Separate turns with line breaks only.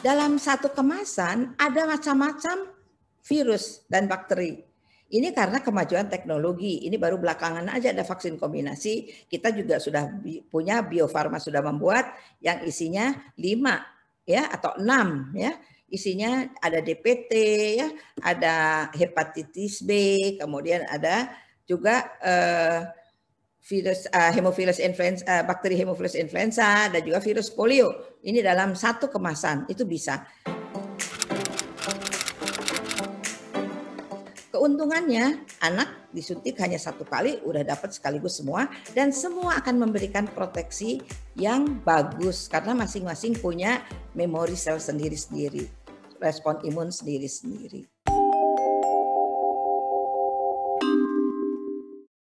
dalam satu kemasan ada macam-macam virus dan bakteri. Ini karena kemajuan teknologi. Ini baru belakangan aja ada vaksin kombinasi. Kita juga sudah punya Bio Farma sudah membuat yang isinya lima ya atau enam ya. Isinya ada DPT ya, ada hepatitis B, kemudian ada juga eh, virus uh, hemophilus influenza, uh, bakteri hemophilus influenza dan juga virus polio. Ini dalam satu kemasan itu bisa. Keuntungannya anak disuntik hanya satu kali udah dapat sekaligus semua dan semua akan memberikan proteksi yang bagus karena masing-masing punya memori sel sendiri-sendiri, respon imun sendiri-sendiri.